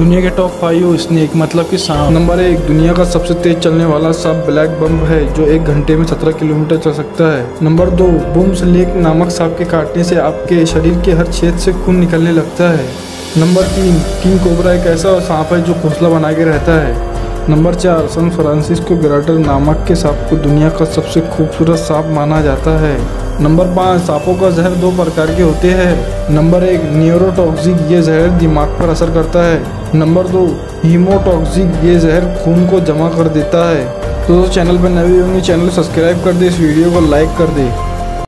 दुनिया के top five snake मतलब कि सांप। नंबर एक, दुनिया का सबसे तेज चलने वाला सांप ब्लैक बम्ब है, जो एक घंटे में सत्रह किलोमीटर चल सकता है। नंबर दो बुम्स लेक नामक सांप के काटने से आपके शरीर के हर छेद से खून निकलने लगता है। नंबर तीन किंग कोबरा एक ऐसा सांप है जो घोसला बना के रहता है। नंबर चार सन फ्रांसिस्को ग्राटर नामक के सांप को दुनिया का सबसे खूबसूरत सांप माना जाता है। नंबर पाँच, सांपों का जहर दो प्रकार के होते हैं। नंबर एक, न्यूरोटॉक्सिक, ये जहर दिमाग पर असर करता है। नंबर दो, हीमोटॉक्सिक, ये जहर खून को जमा कर देता है। तो चैनल पर नवी होंगे, चैनल सब्सक्राइब कर दे, इस वीडियो को लाइक कर दे।